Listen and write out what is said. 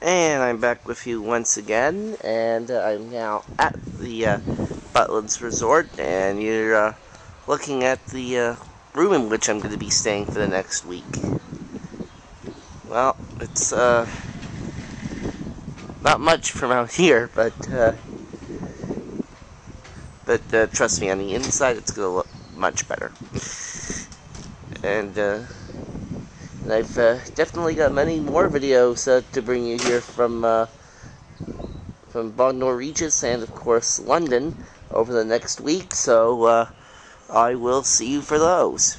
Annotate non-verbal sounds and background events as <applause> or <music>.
And I'm back with you once again, and uh, I'm now at the uh, Butlins Resort, and you're uh, looking at the uh, room in which I'm going to be staying for the next week. Well, it's uh, not much from out <laughs> here, but uh, but trust me, on the inside, it's going to look much better. And and I've uh, definitely got many more videos uh, to bring you here from uh, from Bognor Regis and of course London over the next week. So uh, I will see you for those.